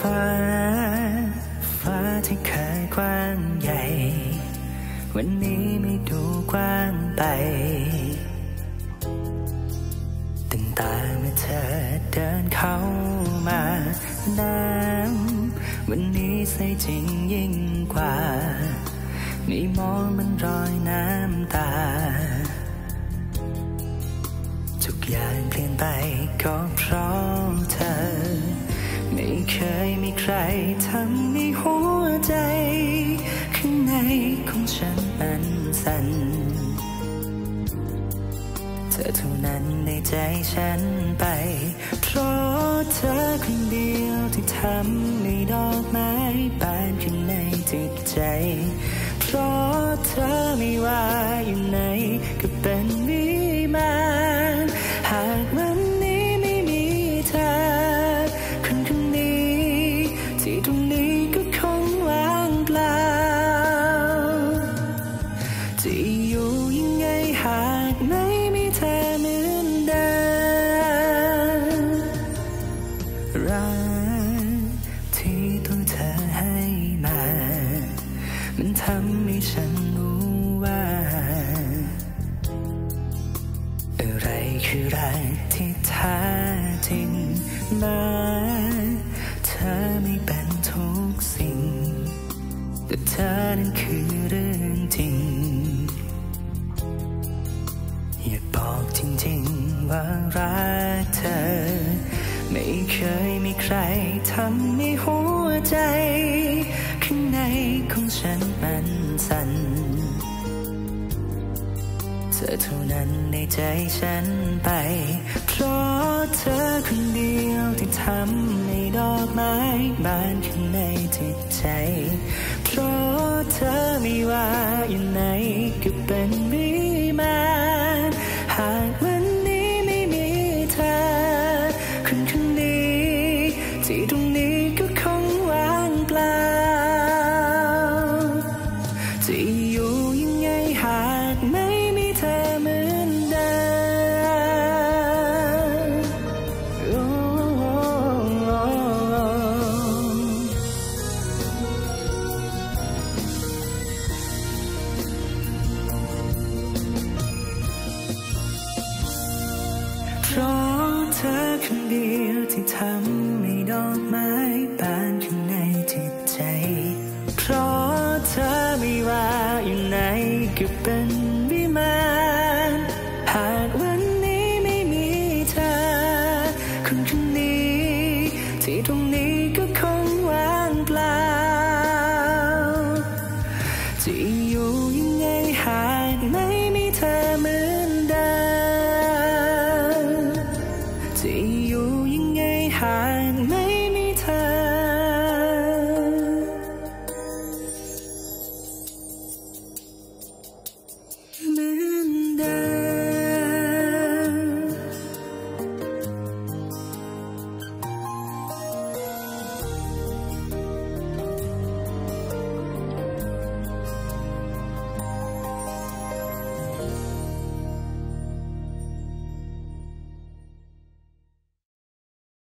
ฟ้า ฟ้าที่เคยกว้างใหญ่ วันนี้ไม่ดูกว้างไปตั้งตาเมื่อเธอเดินเข้ามา น้ำวันนี้ใสจริงยิ่งกว่า ไม่มองมันรอยน้ำตาทุกอย่างเปลี่ยนไปก็เพราะเธอ ไม่เคยมีใครทำให้หัวใจ ข้างในของฉันมันสั่นเธอเท่านั้นในใจฉันไป เพราะเธอคนเดียวที่ทำให้ดอกไม้บานขึ้นในจิตใจ เพราะเธอไม่ว่าอยู่ไหน จะอยู่ยังไงหากไม่มีเธอเหมือนเดิมรักที่ตัวเธอให้มา มันทำให้ฉันรู้ว่า อะไรคือรักที่แท้จริงมาเธอไม่เป็นทุกสิ่ง แต่เธอนั้นคือเรื่อง จริงว่ารักเธอ ไม่เคยมีใครทำให้หัวใจ ข้างในของฉันมันสั่นเธอเท่านั้นในใจฉันไป เพราะเธอคนเดียวที่ทำให้ดอกไม้บานข้างในจิตใจ เพราะเธอไม่ว่า ที่ตรงนี้ก็คงว่างเปล่าจะอยู่ยังไงหากไม่มีเธอเหมือนเดิมโอ้โอ้เพราะเธอคนเดียวที่ ก็เป็นวิมานหากวันนี้ไม่มีเธอคนคนนี้ ที่ตรงนี้ก็คงว่างเปล่าจะอยู่ยังไงหากไม่มีเธอเหมือนเดิมจะอยู่ยังไงหากไม่